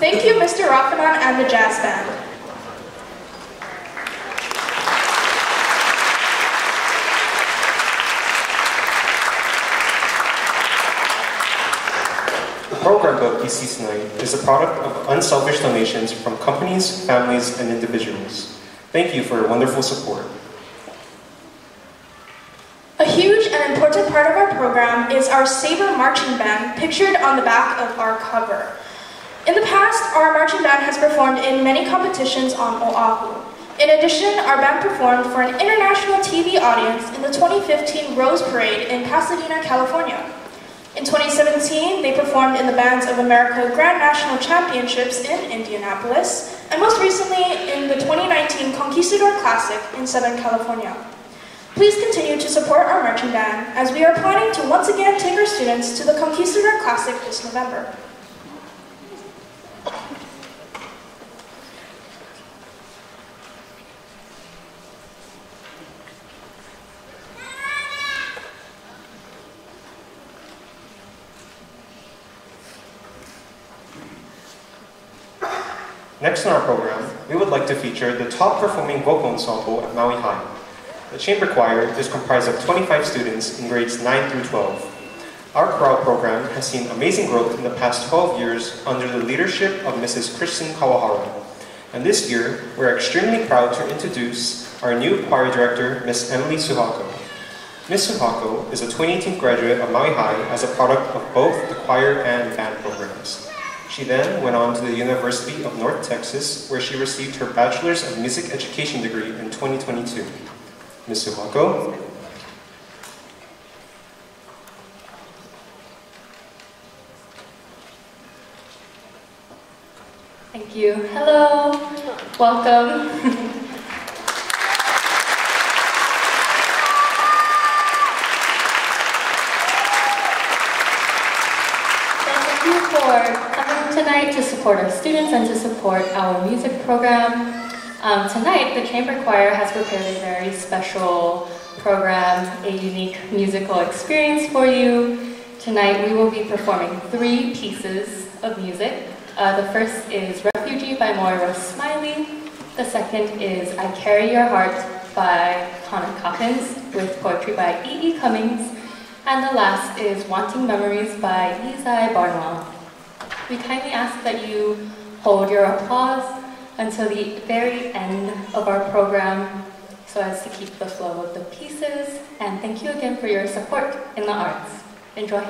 Thank you, Mr. Rafanan and the Jazz Band. The program book you see tonight is a product of unselfish donations from companies, families, and individuals. Thank you for your wonderful support. A huge and important part of our program is our Sabre Marching Band, pictured on the back of our cover. In the past, our marching band has performed in many competitions on Oahu. In addition, our band performed for an international TV audience in the 2015 Rose Parade in Pasadena, California. In 2017, they performed in the Bands of America Grand National Championships in Indianapolis, and most recently in the 2019 Conquistador Classic in Southern California. Please continue to support our marching band as we are planning to once again take our students to the Conquistador Classic this November. Next in our program, we would like to feature the top performing vocal ensemble at Maui High. The chamber choir is comprised of 25 students in grades 9 through 12. Our chorale program has seen amazing growth in the past 12 years under the leadership of Mrs. Kristen Kawahara. And this year, we're extremely proud to introduce our new choir director, Miss Emily Suhako. Ms. Suhako is a 2018 graduate of Maui High as a product of both the choir and band. She then went on to the University of North Texas, where she received her Bachelor's of Music Education degree in 2022. Ms. Suhako. Thank you. Hello. Welcome. So thank you for coming tonight to support our students and to support our music program. Um, tonight, the Chamber Choir has prepared a very special program, a unique musical experience for you. Tonight, we will be performing three pieces of music. Uh, the first is Refugee by Moira Smiley. The second is I Carry Your Heart by Connor Coppins with poetry by E.E. E. Cummings. And the last is Wanting Memories by Ysaye Barnwell. We kindly ask that you hold your applause until the very end of our program so as to keep the flow of the pieces. And thank you again for your support in the arts. Enjoy.